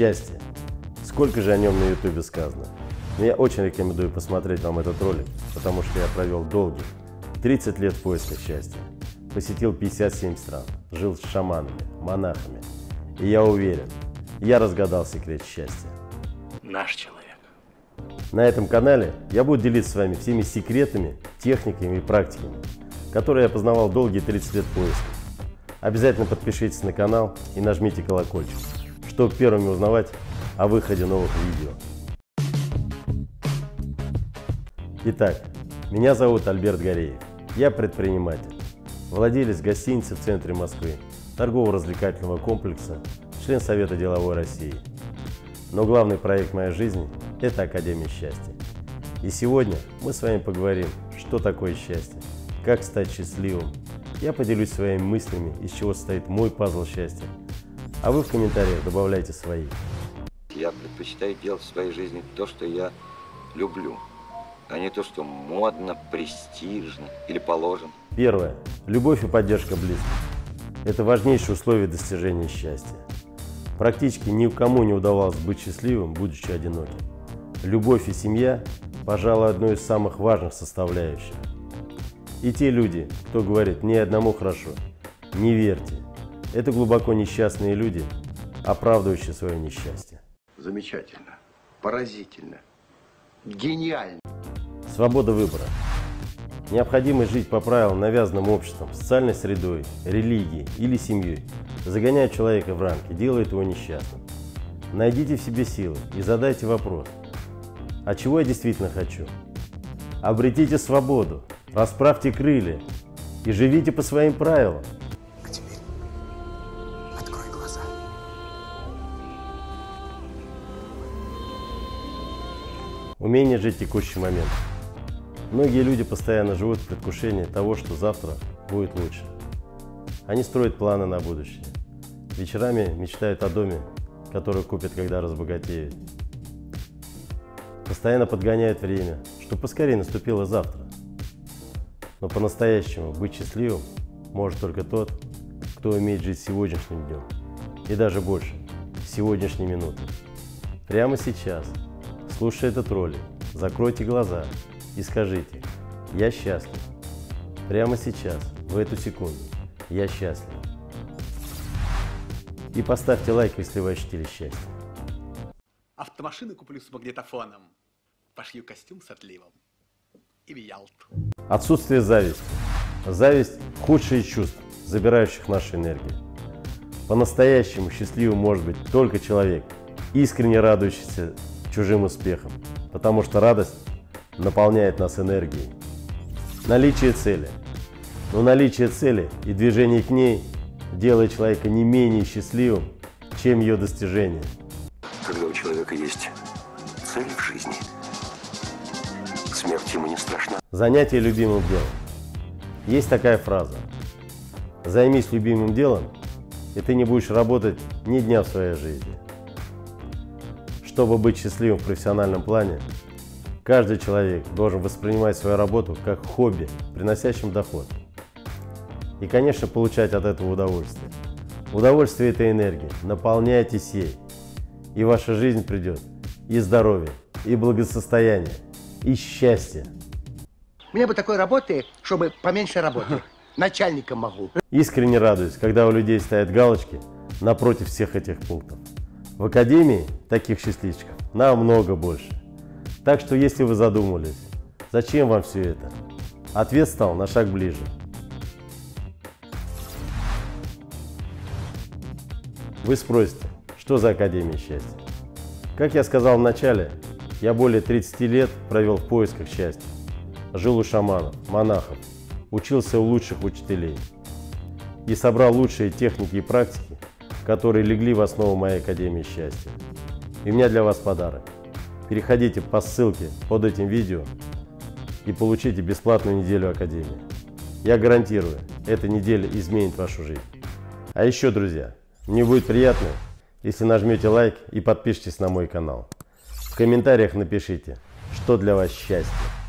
Счастье. Сколько же о нем на ютубе сказано. Но я очень рекомендую посмотреть вам этот ролик, потому что я провел долгих 30 лет в поисках счастья. Посетил 57 стран, жил с шаманами, монахами. И я уверен, я разгадал секрет счастья. Наш человек. На этом канале я буду делиться с вами всеми секретами, техниками и практиками, которые я познавал долгие 30 лет поиска. Обязательно подпишитесь на канал и нажмите колокольчик, чтобы первыми узнавать о выходе новых видео. Итак, меня зовут Альберт Гореев. Я предприниматель, владелец гостиницы в центре Москвы, торгово-развлекательного комплекса, член Совета деловой России. Но главный проект моей жизни – это Академия счастья. И сегодня мы с вами поговорим, что такое счастье, как стать счастливым. Я поделюсь своими мыслями, из чего состоит мой пазл счастья. А вы в комментариях добавляйте свои. Я предпочитаю делать в своей жизни то, что я люблю, а не то, что модно, престижно или положено. Первое. Любовь и поддержка близких. Это важнейшие условия достижения счастья. Практически никому не удавалось быть счастливым, будучи одиноким. Любовь и семья, пожалуй, одной из самых важных составляющих. И те люди, кто говорит «мне одному хорошо», не верьте. Это глубоко несчастные люди, оправдывающие свое несчастье. Замечательно. Поразительно. Гениально. Свобода выбора. Необходимость жить по правилам, навязанным обществом, социальной средой, религией или семьей, загоняет человека в рамки, делает его несчастным. Найдите в себе силы и задайте вопрос, а чего я действительно хочу? Обретите свободу, расправьте крылья и живите по своим правилам. Умение жить текущим моментом. Многие люди постоянно живут в предвкушении того, что завтра будет лучше. Они строят планы на будущее. Вечерами мечтают о доме, который купят, когда разбогатеют. Постоянно подгоняют время, чтобы поскорее наступило завтра. Но по-настоящему быть счастливым может только тот, кто умеет жить сегодняшним днем. И даже больше, сегодняшней минутой. Прямо сейчас, слушая этот ролик, закройте глаза и скажите «Я счастлив». Прямо сейчас, в эту секунду, я счастлив. И поставьте лайк, если вы ощутили счастье. Автомашину куплю с магнитофоном. Пошью костюм с отливом. И в Ялту. Отсутствие зависти. Зависть – худшее из чувств, забирающих нашу энергию. По-настоящему счастливым может быть только человек, искренне радующийся чужим успехам, потому что радость наполняет нас энергией. Наличие цели. Но наличие цели и движение к ней делает человека не менее счастливым, чем ее достижение. Когда у человека есть цель в жизни, смерть ему не страшна. Занятие любимым делом. Есть такая фраза. Займись любимым делом, и ты не будешь работать ни дня в своей жизни. Чтобы быть счастливым в профессиональном плане, каждый человек должен воспринимать свою работу как хобби, приносящим доход. И, конечно, получать от этого удовольствие. Удовольствие – это энергия. Наполняйтесь ей. И ваша жизнь придет и здоровье, и благосостояние, и счастье. Мне бы такой работы, чтобы поменьше работы. Начальником могу. Искренне радуюсь, когда у людей стоят галочки напротив всех этих пунктов. В Академии таких счастливчиков намного больше. Так что, если вы задумались, зачем вам все это, ответ стал на шаг ближе. Вы спросите, что за Академия счастья? Как я сказал в начале, я более 30 лет провел в поисках счастья. Жил у шаманов, монахов, учился у лучших учителей и собрал лучшие техники и практики, которые легли в основу моей Академии счастья. И у меня для вас подарок. Переходите по ссылке под этим видео и получите бесплатную неделю Академии. Я гарантирую, эта неделя изменит вашу жизнь. А еще, друзья, мне будет приятно, если нажмете лайк и подпишитесь на мой канал. В комментариях напишите, что для вас счастье.